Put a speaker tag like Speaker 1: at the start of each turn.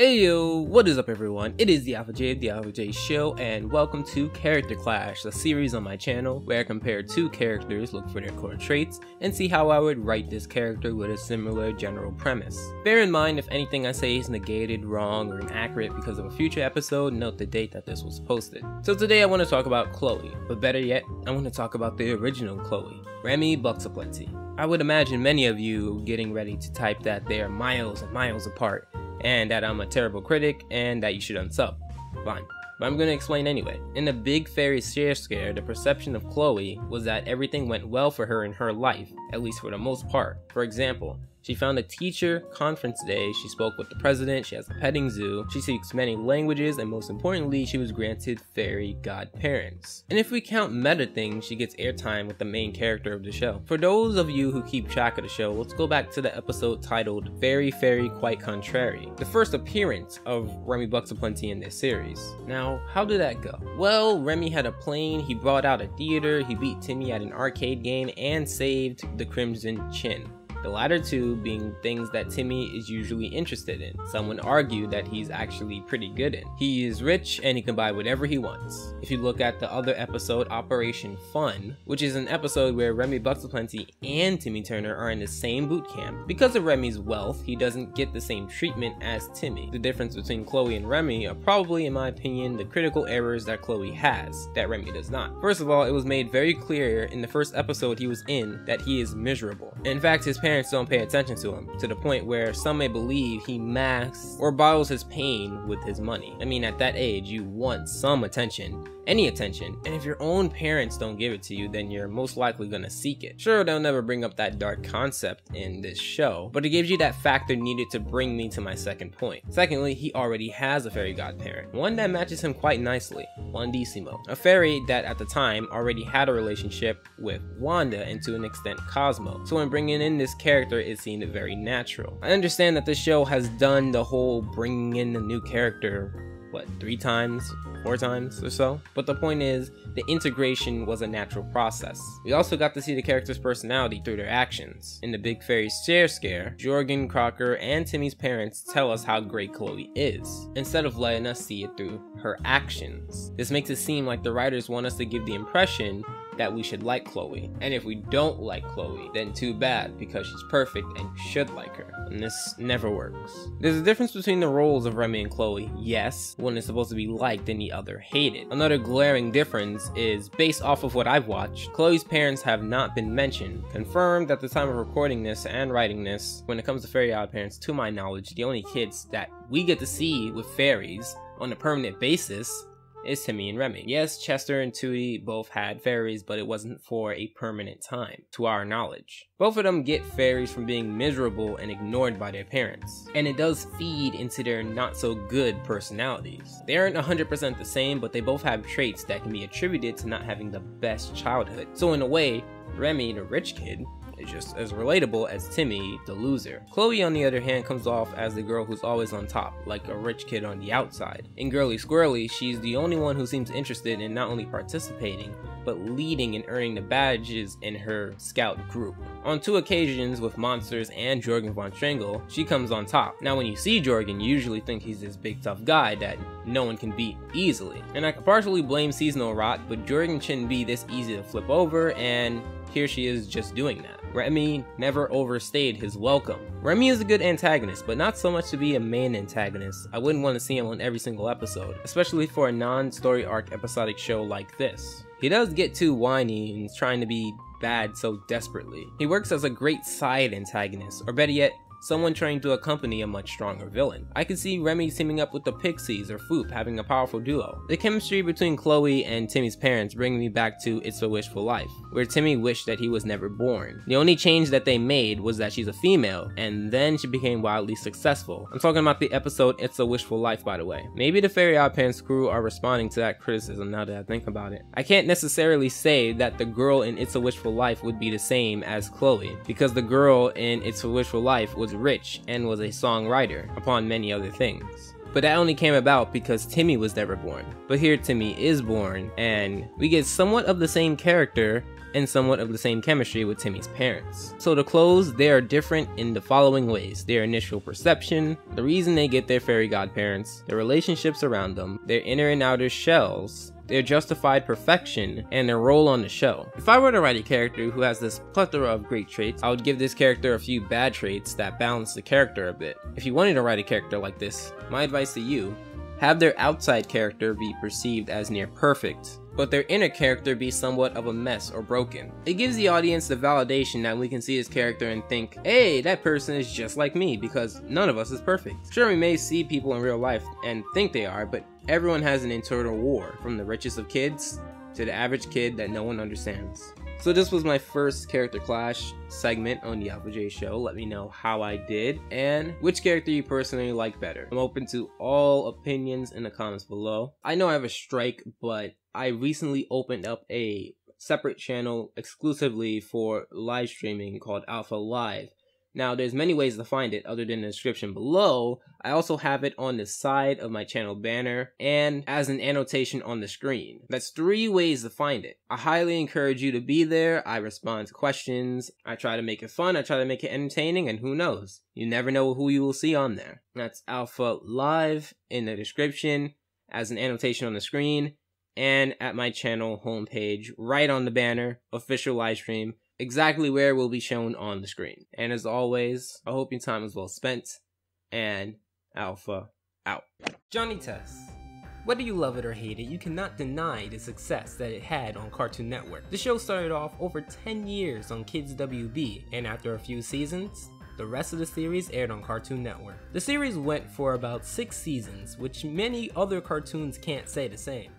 Speaker 1: Hey yo, what is up everyone? It is the Alpha Jay of the Alpha Jay Show and welcome to Character Clash, a series on my channel where I compare two characters, look for their core traits, and see how I would write this character with a similar general premise. Bear in mind if anything I say is negated, wrong, or inaccurate because of a future episode, note the date that this was posted. So today I want to talk about Chloe, but better yet, I want to talk about the original Chloe, Remy Buxaplenty. I would imagine many of you getting ready to type that they are miles and miles apart, and that I'm a terrible critic and that you should unsub. Fine. But I'm gonna explain anyway. In the Big Fairy Share Scare, the perception of Chloe was that everything went well for her in her life, at least for the most part. For example, she found a teacher conference day, she spoke with the president, she has a petting zoo, she speaks many languages, and most importantly, she was granted fairy godparents. And if we count meta things, she gets airtime with the main character of the show. For those of you who keep track of the show, let's go back to the episode titled Fairy Fairy Quite Contrary, the first appearance of Remy Buxaplenty in this series. Now, how did that go? Well, Remy had a plane, he brought out a theater, he beat Timmy at an arcade game, and saved the Crimson Chin the latter two being things that Timmy is usually interested in. Some would argue that he's actually pretty good in. He is rich and he can buy whatever he wants. If you look at the other episode, Operation Fun, which is an episode where Remy Buxaplenty and Timmy Turner are in the same boot camp, because of Remy's wealth, he doesn't get the same treatment as Timmy. The difference between Chloe and Remy are probably, in my opinion, the critical errors that Chloe has, that Remy does not. First of all, it was made very clear in the first episode he was in that he is miserable. In fact, his parents parents don't pay attention to him, to the point where some may believe he masks or bottles his pain with his money. I mean, at that age, you want some attention, any attention, and if your own parents don't give it to you, then you're most likely gonna seek it. Sure, they'll never bring up that dark concept in this show, but it gives you that factor needed to bring me to my second point. Secondly, he already has a fairy godparent, one that matches him quite nicely, Wandissimo, a fairy that at the time already had a relationship with Wanda and to an extent Cosmo, so when bringing in this character, it seemed very natural. I understand that the show has done the whole bringing in a new character, what, three times? Four times or so. But the point is, the integration was a natural process. We also got to see the character's personality through their actions. In the Big Fairy Share Scare, Jorgen, Crocker, and Timmy's parents tell us how great Chloe is, instead of letting us see it through her actions. This makes it seem like the writers want us to give the impression that we should like Chloe. And if we don't like Chloe, then too bad because she's perfect and you should like her. And this never works. There's a difference between the roles of Remy and Chloe. Yes, one is supposed to be liked and the other hated. Another glaring difference is based off of what I've watched, Chloe's parents have not been mentioned. Confirmed at the time of recording this and writing this, when it comes to fairy godparents, to my knowledge, the only kids that we get to see with fairies on a permanent basis is Timmy and Remy. Yes, Chester and Tootie both had fairies, but it wasn't for a permanent time, to our knowledge. Both of them get fairies from being miserable and ignored by their parents, and it does feed into their not so good personalities. They aren't 100% the same, but they both have traits that can be attributed to not having the best childhood. So in a way, Remy, the rich kid, is just as relatable as Timmy, the loser. Chloe, on the other hand, comes off as the girl who's always on top, like a rich kid on the outside. In Girly Squirrely, she's the only one who seems interested in not only participating, but leading and earning the badges in her scout group. On two occasions with monsters and Jorgen von Strangle, she comes on top. Now when you see Jorgen, you usually think he's this big tough guy that no one can beat easily. And I can partially blame seasonal rot, but Jorgen shouldn't be this easy to flip over, and here she is just doing that. Remy never overstayed his welcome. Remy is a good antagonist, but not so much to be a main antagonist. I wouldn't want to see him on every single episode, especially for a non-story arc episodic show like this. He does get too whiny and is trying to be bad so desperately. He works as a great side antagonist, or better yet, someone trying to accompany a much stronger villain. I could see Remy teaming up with the Pixies or Foop having a powerful duo. The chemistry between Chloe and Timmy's parents bring me back to It's a Wishful Life, where Timmy wished that he was never born. The only change that they made was that she's a female, and then she became wildly successful. I'm talking about the episode It's a Wishful Life by the way. Maybe the Fairy Odd crew are responding to that criticism now that I think about it. I can't necessarily say that the girl in It's a Wishful Life would be the same as Chloe, because the girl in It's a Wishful Life was was rich and was a songwriter, upon many other things. But that only came about because Timmy was never born. But here Timmy is born, and we get somewhat of the same character, and somewhat of the same chemistry with Timmy's parents. So to close, they are different in the following ways. Their initial perception, the reason they get their fairy godparents, their relationships around them, their inner and outer shells, their justified perfection, and their role on the show. If I were to write a character who has this plethora of great traits, I would give this character a few bad traits that balance the character a bit. If you wanted to write a character like this, my advice to you, have their outside character be perceived as near perfect, but their inner character be somewhat of a mess or broken. It gives the audience the validation that we can see his character and think, hey, that person is just like me, because none of us is perfect. Sure, we may see people in real life and think they are, but everyone has an internal war, from the richest of kids to the average kid that no one understands. So this was my first character clash segment on the Alpha Jay show. Let me know how I did and which character you personally like better. I'm open to all opinions in the comments below. I know I have a strike, but I recently opened up a separate channel exclusively for live streaming called Alpha Live. Now, there's many ways to find it other than the description below. I also have it on the side of my channel banner and as an annotation on the screen. That's three ways to find it. I highly encourage you to be there. I respond to questions. I try to make it fun. I try to make it entertaining and who knows? You never know who you will see on there. That's Alpha Live in the description as an annotation on the screen and at my channel homepage right on the banner, official live stream exactly where will be shown on the screen. And as always, I hope your time is well spent, and Alpha out. Johnny Test. Whether you love it or hate it, you cannot deny the success that it had on Cartoon Network. The show started off over 10 years on Kids WB, and after a few seasons, the rest of the series aired on Cartoon Network. The series went for about 6 seasons, which many other cartoons can't say the same.